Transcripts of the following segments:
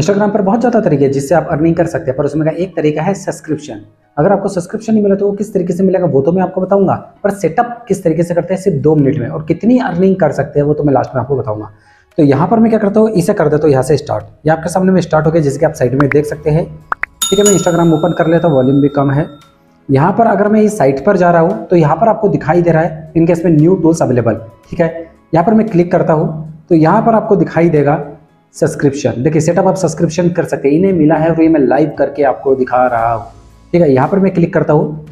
Instagram पर बहुत ज़्यादा तरीके हैं जिससे आप अर्निंग कर सकते हैं, पर उसमें का एक तरीका है सब्सक्रिप्शन अगर आपको सब्सक्रिप्शन नहीं मिला तो वो किस तरीके से मिलेगा, वो तो मैं आपको बताऊँगा, पर सेटअप किस तरीके से करते हैं सिर्फ़ दो मिनट में और कितनी अर्निंग कर सकते हैं वो तो मैं लास्ट में आपको बताऊँगा। तो यहाँ पर मैं क्या करता हूँ, इसे कर देता हूँ यहाँ से स्टार्ट ये आपके सामने में स्टार्ट हो गया, जिसके आप साइड में देख सकते हैं। ठीक है, मैं इंस्टाग्राम ओपन कर लेता हूँ वॉल्यूम भी कम है। यहाँ पर अगर मैं इस साइट पर जा रहा हूँ तो यहाँ पर आपको दिखाई दे रहा है इनके इसमें न्यू टूल्स अवेलेबल ठीक है, यहाँ पर मैं क्लिक करता हूँ तो यहाँ पर आपको दिखाई देगा सब्सक्रिप्शन देखिए सेटअप आप सब्सक्रिप्शन कर सकते हैं। इन्हें मिला है और ये मैं लाइव करके आपको दिखा रहा हूँ। ठीक है, यहाँ पर मैं क्लिक करता हूँ।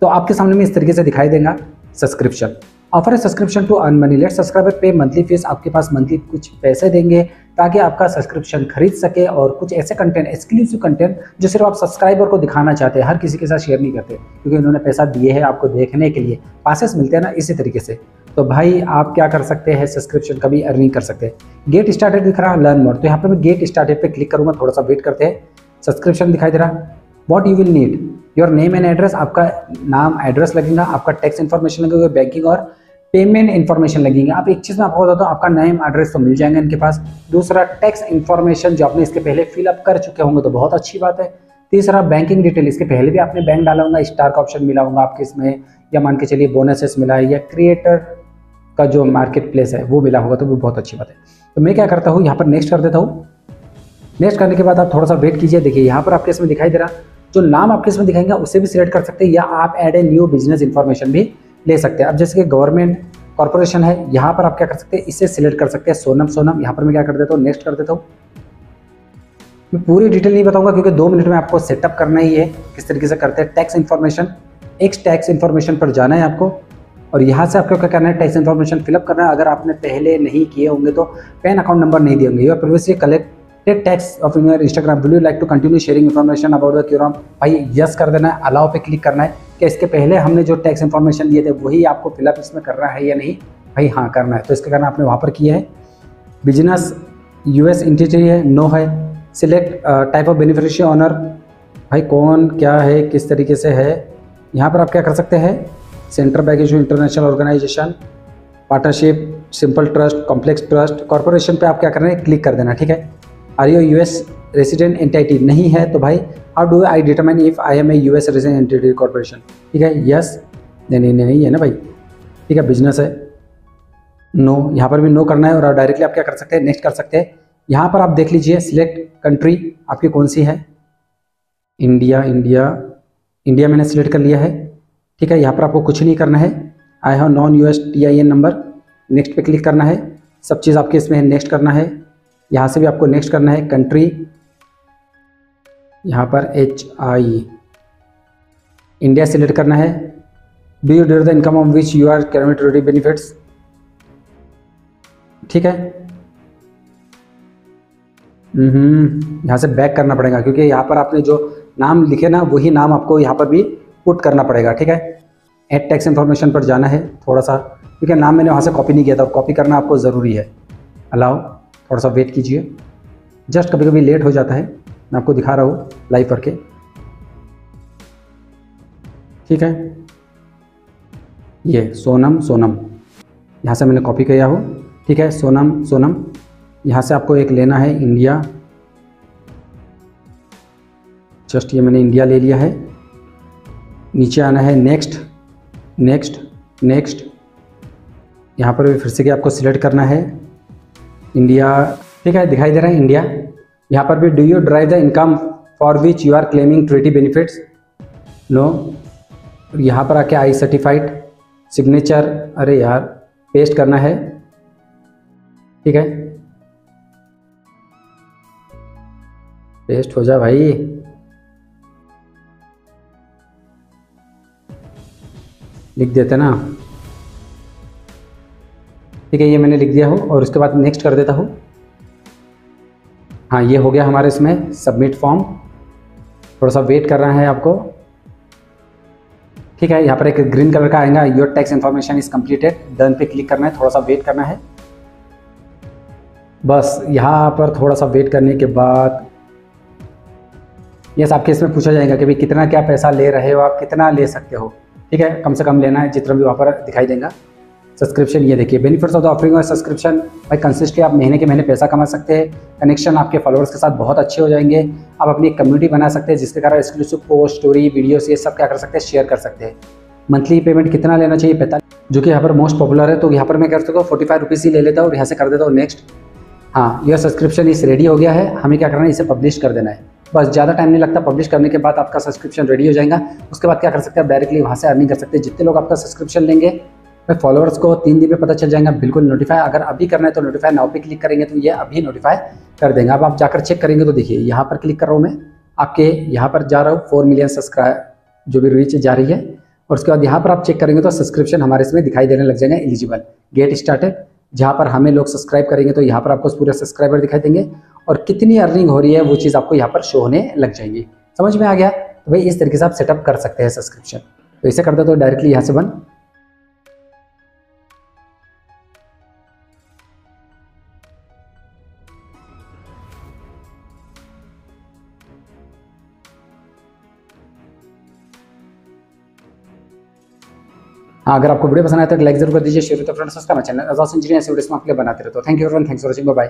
तो आपके सामने में इस तरीके से दिखाई देगा सब्सक्रिप्शन ऑफ़र है subscription to earn money let subscriber pay monthly fees आपके पास मंथली कुछ पैसे देंगे ताकि आपका सब्सक्रिप्शन खरीद सके और कुछ ऐसे कंटेंट एक्सक्लूसिव कंटेंट जो सिर्फ़ आप सब्सक्राइबर को दिखाना चाहते हैं, हर किसी के साथ शेयर नहीं करते, क्योंकि उन्होंने पैसा दिए है आपको देखने के लिए। पासेस मिलते हैं ना, इसी तरीके से। तो भाई आप क्या कर सकते हैं सब्सक्रिप्शन का भी अर्निंग कर सकते। हैं गेट स्टार्टेड दिख रहा है लर्न मोर तो यहाँ पर मैं गेट स्टार्टेड पे क्लिक करूँगा, थोड़ा सा वेट करते हैं। सब्सक्रिप्शन दिखाई दे रहा what you will need your name and address आपका नाम एड्रेस लगेगा, आपका टैक्स इन्फॉर्मेशन लगेगा बैंकिंग और पेमेंट इन्फॉर्मेशन लगेंगे। आप एक चीज़ में आपको बताता हूँ, आपका नेम एड्रेस तो मिल जाएँगे इनके पास। दूसरा टैक्स इन्फॉर्मेशन जो आपने इसके पहले फिलअप कर चुके होंगे तो बहुत अच्छी बात है। तीसरा बैंकिंग डिटेल इसके पहले भी आपने बैंक डाला होगा स्टार का ऑप्शन मिला होगा आपके इसमें, या मान के चलिए बोनसेस मिला है, या क्रिएटर का जो मार्केट प्लेस है, वो मिला होगा तो वो बहुत अच्छी बात है। तो मैं क्या करता हूँ, यहाँ पर नेक्स्ट कर देता हूँ। नेक्स्ट करने के बाद आप थोड़ा सा वेट कीजिए। देखिए, यहाँ पर आपके इसमें दिखाई दे रहा, जो नाम आपके इसमें दिखाएँगे, उसे भी सिलेक्ट कर सकते हैं, या आप add a new business information भी ले सकते हैं। अब जैसे कि गवर्नमेंट कॉर्पोरेशन है, यहाँ पर आप क्या कर सकते हैं, इसे सिलेक्ट कर सकते हैं। सोनम सोनम, यहाँ पर मैं क्या कर देता हूँ नेक्स्ट कर देता हूँ। मैं पूरी डिटेल नहीं बताऊँगा, क्योंकि दो मिनट में आपको सेटअप करना ही है, किस तरीके से करते हैं। Tax information x tax information पर जाना है आपको। और यहाँ से आपको क्या करना है टैक्स इन्फॉर्मेशन फिलअप करना है। अगर आपने पहले नहीं किए होंगे तो पैन अकाउंट नंबर नहीं दिए होंगे। या previously collected tax of your Instagram will you like to continue sharing information about the क्यूरम भाई यस कर देना है। अलाउ पे क्लिक करना है कि इसके पहले हमने जो टैक्स इन्फॉर्मेशन दिए थे, वही आपको फिलअप इसमें करना है या नहीं? भाई हाँ करना है। तो इसके कारण आपने वहाँ पर किया है। बिज़नेस यूएस इंटिटी है नो है। Select type of beneficiary owner भाई, कौन, क्या है, किस तरीके से है? यहाँ पर आप क्या कर सकते हैं? Centre bank issue international organisation partnership simple trust complex trust corporation पे आप क्या करना है? क्लिक कर देना ठीक है? Are you U S resident entity नहीं है तो भाई how do I determine if I am a U S resident entity corporation ठीक है? यस नहीं नहीं नहीं है ना भाई ठीक है? बिज़नेस है। नो no, यहाँ पर भी नो करना है और डायरेक्टली आप क्या कर सकते हैं? नेक्स्ट कर सकते हैं। यहाँ पर आप देख लीजिए सिलेक्ट कंट्री आपकी कौन सी है? इंडिया इंडिया इंडिया मैंने सिलेक्ट कर लिया है। ठीक है, यहाँ पर आपको कुछ नहीं करना है। I have non U S T I N number next पे क्लिक करना है। सब चीज़ आपके इसमें है नेक्स्ट करना है। यहाँ से भी आपको नेक्स्ट करना है। कंट्री यहाँ पर एच आई इंडिया सिलेक्ट करना है। Do you due the income of which you are claim treaty benefits ठीक है? हम्म यहाँ से बैक करना पड़ेगा, क्योंकि यहाँ पर आपने जो नाम लिखे ना, वही नाम आपको यहाँ पर भी पुट करना पड़ेगा, ठीक है? एड टैक्स इन्फॉर्मेशन पर जाना है थोड़ा सा क्योंकि नाम मैंने वहाँ से कॉपी नहीं किया था, और कॉपी करना आपको ज़रूरी है। अलाउ थोड़ा सा वेट कीजिए। जस्ट कभी कभी लेट हो जाता है, मैं आपको दिखा रहा हूँ लाइव करके। ठीक है? ये सोनम सोनम यहाँ से मैंने कॉपी किया हो, ठीक है? सोनम सोनम यहाँ से आपको एक लेना है इंडिया जस्ट ये मैंने इंडिया ले लिया है। नीचे आना है नेक्स्ट नेक्स्ट नेक्स्ट यहाँ पर भी फिर से आपको सिलेक्ट करना है। इंडिया ठीक है, दिखाई दे रहा है इंडिया यहाँ पर भी do you drive the income for which you are claiming treaty benefits no यहाँ पर आके आई सर्टिफाइड सिग्नेचर अरे यार पेस्ट करना है। ठीक है। पेस्ट हो जा भाई। लिख देते ना। ठीक है, ये मैंने लिख दिया हो और उसके बाद नेक्स्ट कर देता हूँ। हाँ ये हो गया हमारे इसमें सबमिट फॉर्म थोड़ा सा वेट कर रहा है आपको। ठीक है, यहाँ पर एक ग्रीन कलर का आएगा your tax information is completed done पे क्लिक करना है, थोड़ा सा वेट करना है। बस, यहाँ पर थोड़ा सा वेट करने के बाद यस आपके इसमें पूछा जाएगा कि भाई कितना क्या पैसा ले रहे हो, आप कितना ले सकते हो। ठीक है, कम से कम लेना है, जितना भी वहाँ पर दिखाई देगा। सब्सक्रिप्शन ये देखिए बेनिफिट्स ऑफ़ द ऑफरिंग और सब्सक्रिप्शन भाई कंसिस्टली आप महीने के महीने पैसा कमा सकते हैं। कनेक्शन आपके फॉलोअर्स के साथ बहुत अच्छे हो जाएँगे। आप अपनी कम्युनिटी बना सकते हैं, जिसके कारण एक्सक्लूसिव पोस्ट स्टोरी वीडियोस ये सब क्या कर सकते हैं शेयर कर सकते हैं। मंथली पेमेंट कितना लेना चाहिए? पैंतालीस, जो कि यहाँ पर मोस्ट पॉपुलर है तो यहाँ पर मैं कर सकता हूँ फोर्टी फाइव रुपीज़ ही ले लेता हूँ और यहाँ से कर देता हूँ नेक्स्ट हाँ यह सब्सक्रिप्शन इस रेडी हो गया है। हमें क्या करना है, इसे पब्लिश कर देना है। बस ज़्यादा टाइम नहीं लगता। पब्लिश करने के बाद आपका सब्सक्रिप्शन रेडी हो जाएगा। उसके बाद क्या कर सकते हैं? डायरेक्टली वहाँ से अर्निंग कर सकते हैं। जितने लोग आपका सब्सक्रिप्शन लेंगे भाई फॉलोअर्स को तीन दिन में पता चल जाएगा। बिल्कुल नोटिफाई अगर अभी करना है तो नोटिफाई नाउ पे क्लिक करेंगे तो ये अभी नोटिफाई कर देंगे। अब आप जाकर चेक करेंगे तो देखिए, यहाँ पर क्लिक कर रहा हूँ मैं। आपके यहाँ पर जा रहा हूँ। फोर मिलियन सब्सक्राइब जो भी रीच जा रही है। और उसके बाद यहाँ पर आप चेक करेंगे तो सब्सक्रिप्शन हमारे इसमें दिखाई देने लग जाएगा। एलिजिबल गेट स्टार्टेड जहाँ पर हमें लोग सब्सक्राइब करेंगे तो यहाँ पर आपको पूरा सब्सक्राइबर दिखाई देंगे और कितनी अर्निंग हो रही है वो चीज़ आपको यहाँ पर शो होने लग जाएँगी। समझ में आ गया? तो भाई इस तरीके से आप सेटअप कर सकते हैं सब्सक्रिप्शन तो इसे करते तो डायरेक्टली यहाँ से बन हाँ अगर आपको वीडियो पसंद आया तो लाइक ज़रूर कर दीजिए शेयर तो फ्रेंड्स उसका चैनल इंजीनियर इंजीनियर वीडियो में आपके लिए बनाते रहते हो thank you friend thanks for watching bye